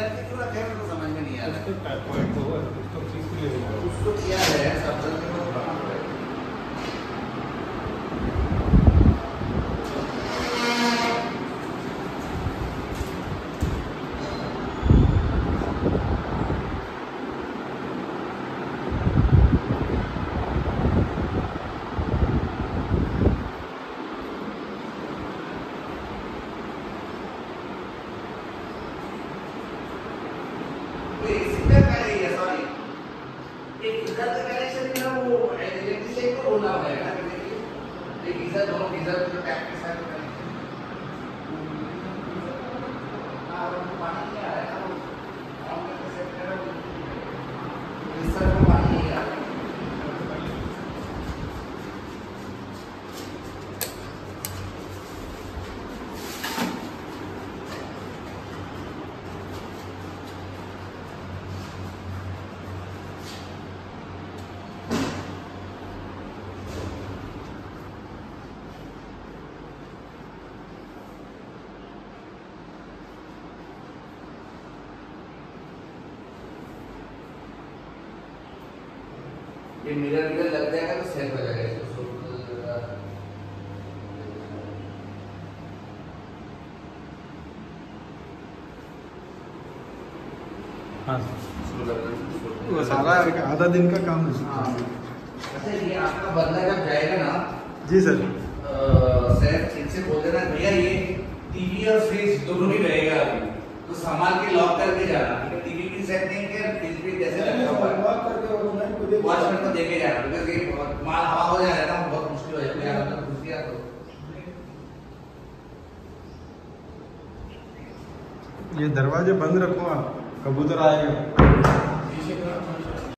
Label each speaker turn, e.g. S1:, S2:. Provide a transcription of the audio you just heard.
S1: करके क्यों रखे हैं, मेरे को समझ में नहीं आ रहा है।
S2: उसको टाइफाइड तो हुआ उसको ठीक ले लेगा
S1: कुछ तो किया है सब लोग को कहाँ पे? ये सिंगल का है सॉरी एक का कनेक्शन है ना वो इलेक्ट्रिशियन को होना पड़ेगा ना देखिए, ये गीजर दोनों गीजर जो टैप के साथ कनेक्शन हाँ वो पानी नहीं आ रहा है ना वो ऑन करके सेट करो इस तरह को पानी नहीं आ रहा ये मिरर मिरर लग जाएगा तो सेट हो जाएगा इसको
S2: हाँ। वो सारा आधा दिन का काम है।
S1: हाँ। अच्छा ये आपका बंदा जब जाएगा ना
S2: जी सर।
S1: सर इनसे बोल देना भैया ये टीवी और फ्रिज दोनों ही रहेगा अभी तो संभाल के लॉक करके जाना टीवी भी सेट नहीं किया फ्रिज भी जैसे रखा हुआ है। वॉचमैन को देखे जाना बिकॉज़ ये माल हवा हो जाए ना बहुत मुश्किल हो जाएगा यार अगर घुस गया तो।
S2: ये दरवाजे बंद रखो आप कबूतर आएगा।